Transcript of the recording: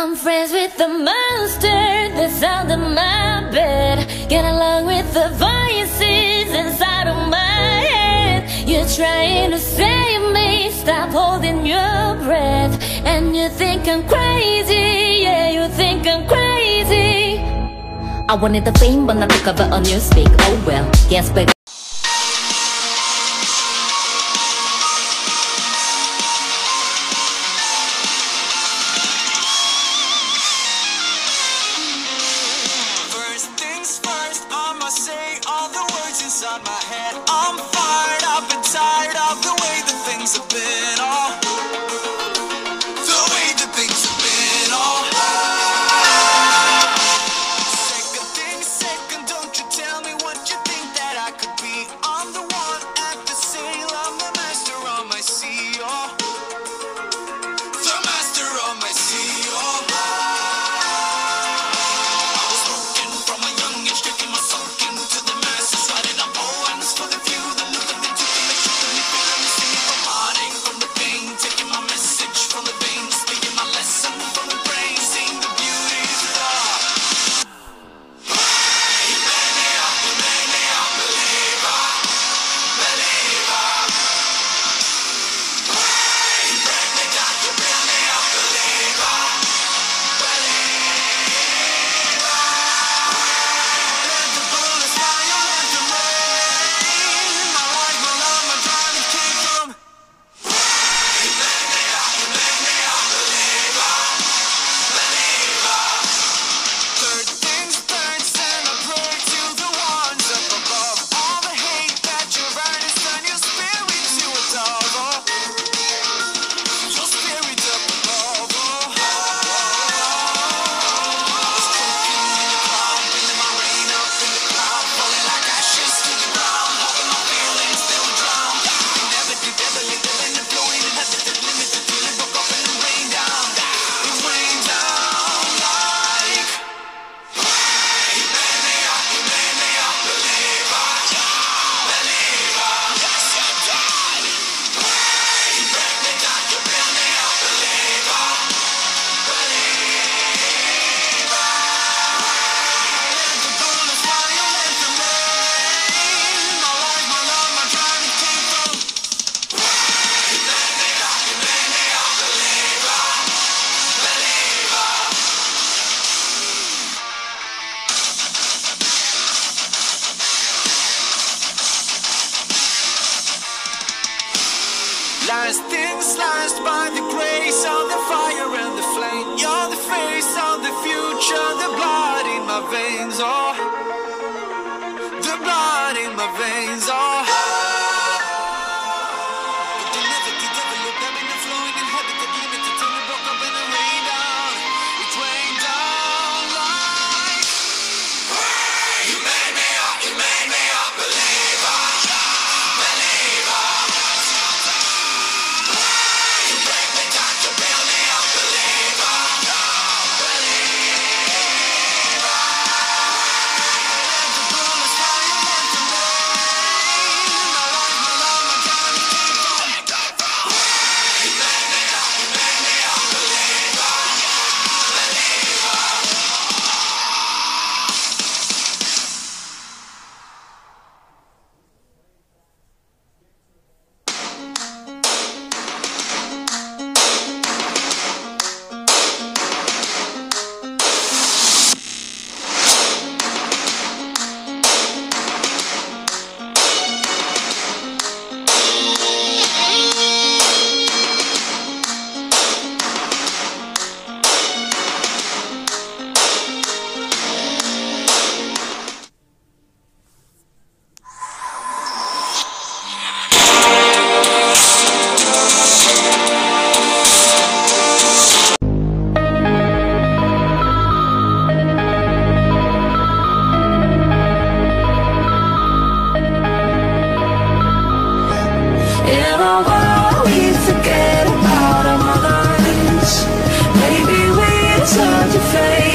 I'm friends with the monster that's under my bed. Get along with the voices inside of my head. You're trying to save me, stop holding your breath. And you think I'm crazy, yeah, you think I'm crazy. I wanted the fame, but I took on a Newsweek, oh well guess baby. I've been tired of the way that things have been. Oh. face of the future, the blood in my veins, oh, the blood in my veins, oh. face